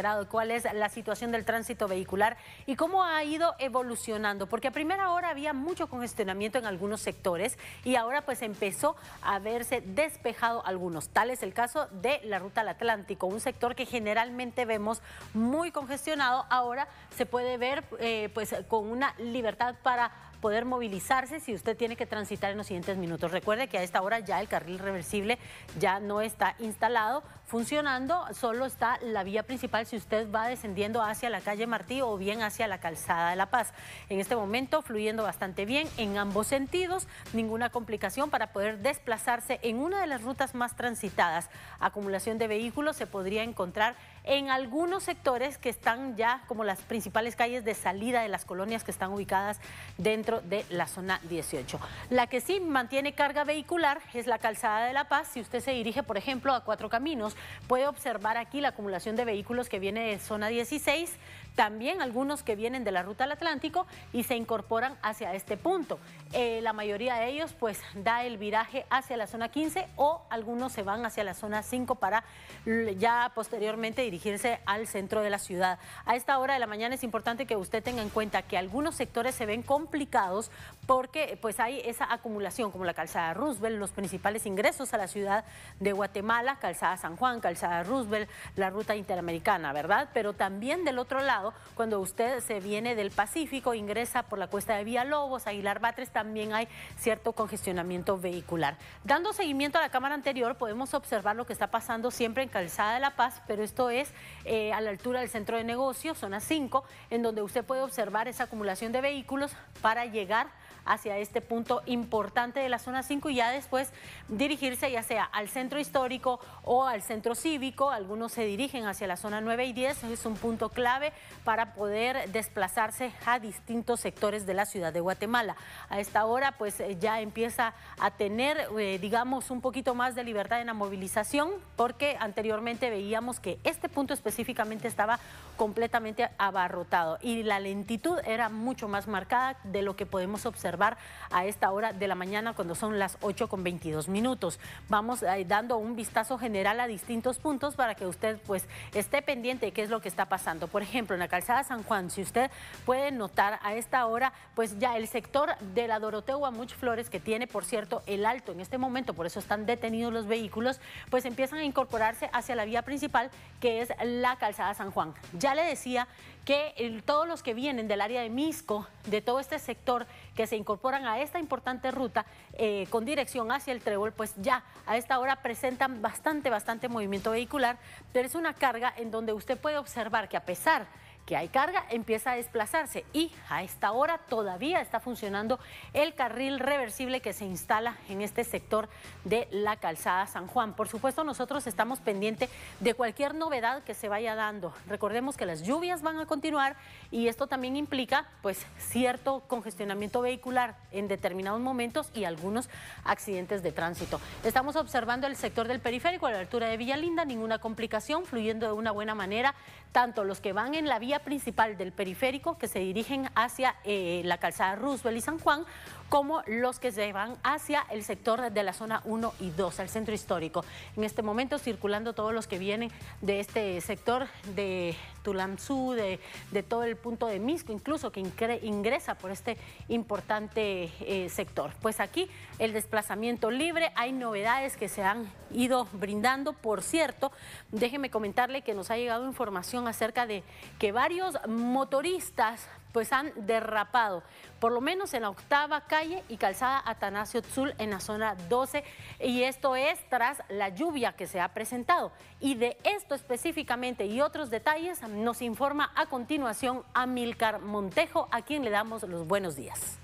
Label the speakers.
Speaker 1: enterado cuál es la situación del tránsito vehicular y cómo ha ido evolucionando, porque a primera hora había mucho congestionamiento en algunos sectores y ahora pues empezó a verse despejado algunos. Tal es el caso de la ruta al Atlántico, un sector que generalmente vemos muy congestionado, ahora se puede ver eh, pues con una libertad para poder movilizarse si usted tiene que transitar en los siguientes minutos. Recuerde que a esta hora ya el carril reversible ya no está instalado, funcionando, solo está la vía principal si usted va descendiendo hacia la calle Martí o bien hacia la calzada de La Paz. En este momento fluyendo bastante bien en ambos sentidos, ninguna complicación para poder desplazarse en una de las rutas más transitadas. Acumulación de vehículos se podría encontrar en algunos sectores que están ya como las principales calles de salida de las colonias que están ubicadas dentro de la zona 18. La que sí mantiene carga vehicular es la calzada de La Paz. Si usted se dirige, por ejemplo, a Cuatro Caminos, puede observar aquí la acumulación de vehículos que viene de zona 16, también algunos que vienen de la ruta al Atlántico y se incorporan hacia este punto. Eh, la mayoría de ellos pues da el viraje hacia la zona 15 o algunos se van hacia la zona 5 para ya posteriormente dirigirse al centro de la ciudad. A esta hora de la mañana es importante que usted tenga en cuenta que algunos sectores se ven complicados porque pues hay esa acumulación como la calzada Roosevelt, los principales ingresos a la ciudad de Guatemala, calzada San Juan, calzada Roosevelt, la ruta interamericana, ¿verdad? Pero también del otro lado, cuando usted se viene del Pacífico, ingresa por la cuesta de Villalobos, Aguilar Batres, también hay cierto congestionamiento vehicular. Dando seguimiento a la cámara anterior, podemos observar lo que está pasando siempre en Calzada de la Paz, pero esto es eh, a la altura del centro de negocios, zona 5, en donde usted puede observar esa acumulación de vehículos para llegar hacia este punto importante de la zona 5 y ya después dirigirse ya sea al centro histórico o al centro cívico. Algunos se dirigen hacia la zona 9 y 10. Es un punto clave para poder desplazarse a distintos sectores de la ciudad de Guatemala. A esta hora pues eh, ya empieza a tener eh, digamos un poquito más de libertad en la movilización porque anteriormente veíamos que este punto específicamente estaba completamente abarrotado y la lentitud era mucho más marcada de lo que podemos observar a esta hora de la mañana cuando son las 8 con 22 minutos. Vamos eh, dando un vistazo general a distintos puntos para que usted pues esté pendiente de qué es lo que está pasando. Por ejemplo, en la calzada San Juan, si usted puede notar a esta hora, pues ya el sector de la Doroteo Guamuch Flores, que tiene por cierto el alto en este momento, por eso están detenidos los vehículos, pues empiezan a incorporarse hacia la vía principal que es la calzada San Juan. Ya le decía que todos los que vienen del área de Misco, de todo este sector que se incorporan a esta importante ruta eh, con dirección hacia el Trébol, pues ya a esta hora presentan bastante, bastante movimiento vehicular, pero es una carga en donde usted puede observar que a pesar que hay carga, empieza a desplazarse y a esta hora todavía está funcionando el carril reversible que se instala en este sector de la calzada San Juan. Por supuesto, nosotros estamos pendientes de cualquier novedad que se vaya dando. Recordemos que las lluvias van a continuar y esto también implica pues cierto congestionamiento vehicular en determinados momentos y algunos accidentes de tránsito. Estamos observando el sector del periférico a la altura de Villalinda, ninguna complicación, fluyendo de una buena manera, tanto los que van en la vía principal del periférico que se dirigen hacia eh, la calzada Roosevelt y San Juan, como los que se van hacia el sector de la zona 1 y 2, al centro histórico. En este momento circulando todos los que vienen de este sector de Tulamzú, de, de todo el punto de Misco, incluso que ingresa por este importante eh, sector. Pues aquí el desplazamiento libre, hay novedades que se han ido brindando. Por cierto, déjeme comentarle que nos ha llegado información acerca de que varios motoristas pues han derrapado, por lo menos en la octava calle y calzada Atanasio Tzul en la zona 12, y esto es tras la lluvia que se ha presentado. Y de esto específicamente y otros detalles nos informa a continuación Amilcar Montejo, a quien le damos los buenos días.